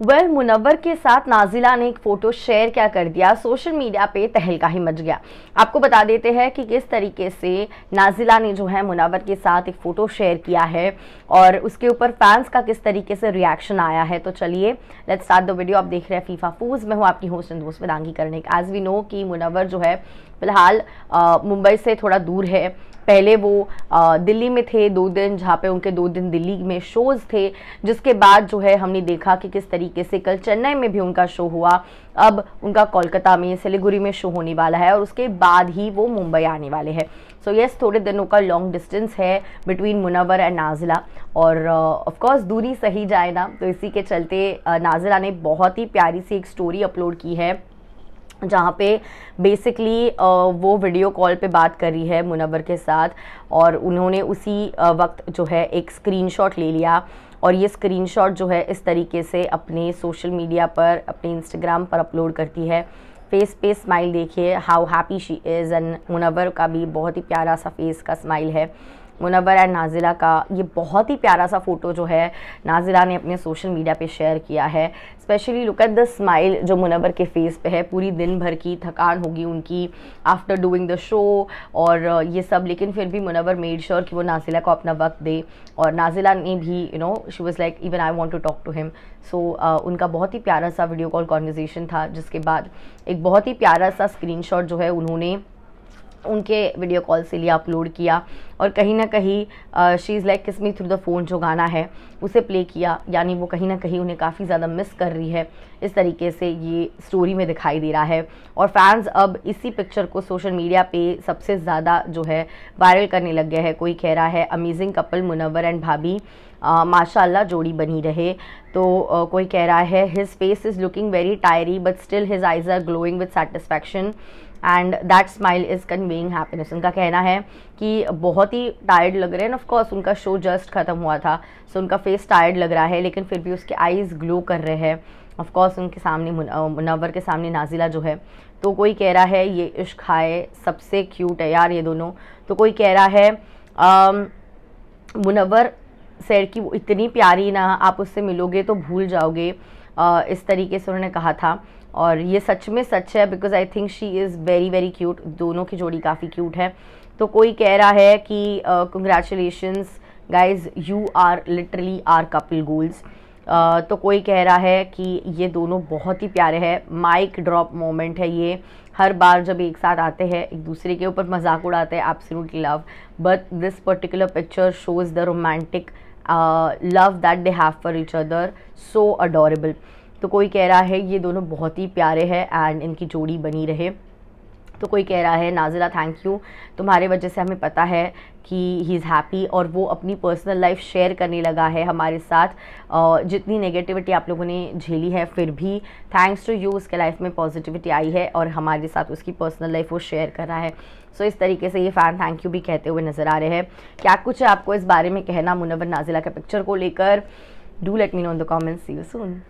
Well मुनवर के साथ नाजिला ने एक फ़ोटो शेयर क्या कर दिया? सोशल मीडिया पे तहलका ही मच गया। आपको बता देते हैं कि किस तरीके से नाजिला ने जो है मुनवर के साथ एक फ़ोटो शेयर किया है और उसके ऊपर फैंस का किस तरीके से रिएक्शन आया है। तो चलिए लेट्स स्टार्ट द वीडियो आप देख रहे हैं फीफा फूज मैं हूँ आपकी होस्ट एंड दोस्त विदांगी करने का एज वी नो कि मुनवर जो है, फ़िलहाल मुंबई से थोड़ा दूर है। पहले वो दिल्ली में थे, दो दिन, जहाँ पे उनके दो दिन दिल्ली में शोज़ थे, जिसके बाद जो है हमने देखा कि किस तरीके से कल चेन्नई में भी उनका शो हुआ। अब उनका कोलकाता में, सिलीगुड़ी में शो होने वाला है और उसके बाद ही वो मुंबई आने वाले हैं। सो यस थोड़े दिनों का लॉन्ग डिस्टेंस है बिटवीन मुनवर एंड नाजिला और ऑफ़ कोर्स दूरी सही जाए ना तो इसी के चलते नाजिला ने बहुत ही प्यारी सी एक स्टोरी अपलोड की है। जहाँ पे बेसिकली वो वीडियो कॉल पे बात कर रही है मुनवर के साथ और उन्होंने उसी वक्त जो है एक स्क्रीनशॉट ले लिया और ये स्क्रीनशॉट जो है इस तरीके से अपने सोशल मीडिया पर, अपने इंस्टाग्राम पर अपलोड करती है। फेस पे स्माइल देखिए how happy she is and Munawar का भी बहुत ही प्यारा सा फेस का स्माइल है। मुनवर एंड नाजिला का ये बहुत ही प्यारा सा फ़ोटो जो है, नाजिला ने अपने सोशल मीडिया पे शेयर किया है। Specially look at the smile जो मुनवर के फेस पे है। पूरी दिन भर की थकान होगी उनकी आफ्टर डूइंग द शो और ये सब। लेकिन फिर भी मुनवर मेड श्योर कि वो नाजिला को अपना वक्त दे और नाजिला ने भी you know she was like even I want to talk to him so उनका बहुत ही प्यारा सा वीडियो कॉल कॉन्वर्जेसन था, जिसके बाद एक बहुत ही प्यारा सा स्क्रीन जो है उन्होंने उनके वीडियो कॉल से लिए अपलोड किया और कहीं ना कहीं शी इज़ लाइक किस मी थ्रू द फ़ोन जो गाना है उसे प्ले किया। यानी वो कहीं ना कहीं उन्हें काफ़ी ज़्यादा मिस कर रही है। इस तरीके से ये स्टोरी में दिखाई दे रहा है। और फैंस अब इसी पिक्चर को सोशल मीडिया पे सबसे ज़्यादा जो है वायरल करने लग गया है। कोई कह रहा है अमेजिंग कपल मुनवर एंड भाभी माशाल्लाह जोड़ी बनी रहे। तो uh, कोई कह रहा है his face is looking very tired but still his eyes are glowing with satisfaction and that smile is conveying happiness उनका कहना है कि बहुत ही टायर्ड लग रहे हैं। ऑफकोर्स उनका शो जस्ट ख़त्म हुआ था। सो so, उनका फेस टायर्ड लग रहा है, लेकिन फिर भी उसके आईज़ ग्लो कर रहे हैं। ऑफकोर्स उनके सामने मुनवर के सामने नाजिला जो है तो कोई कह रहा है, ये इश्क हाय, सबसे क्यूट है यार ये दोनों। तो कोई कह रहा है मुनवर सैर की वो इतनी प्यारी ना, आप उससे मिलोगे तो भूल जाओगे। इस तरीके से उन्होंने कहा था। और ये सच में सच है because I think she is very very cute दोनों की जोड़ी काफ़ी क्यूट है। तो कोई कह रहा है कि congratulations guys you are literally are couple goals तो कोई कह रहा है कि ये दोनों बहुत ही प्यारे हैं। माइक ड्रॉप मोमेंट है ये। हर बार जब एक साथ आते हैं, एक दूसरे के ऊपर मज़ाक उड़ाते हैं absolutely love but this particular picture shows the romantic love that they have for each other so adorable तो कोई कह रहा है, ये दोनों बहुत ही प्यारे हैं एंड इनकी जोड़ी बनी रहे. तो कोई कह रहा है नाजिला थैंक यू तुम्हारे वजह से हमें पता है कि ही इज़ हैप्पी और वो अपनी पर्सनल लाइफ शेयर करने लगा है हमारे साथ। जितनी नेगेटिविटी आप लोगों ने झेली है फिर भी थैंक्स टू यू उसके लाइफ में पॉजिटिविटी आई है और हमारे साथ उसकी पर्सनल लाइफ वो शेयर कर रहा है। सो so, इस तरीके से ये फ़ैन थैंक यू भी कहते हुए नज़र आ रहे हैं। क्या कुछ है आपको इस बारे में कहना मुनवर नाजिला के पिक्चर को लेकर? Do let me know in the comments see you soon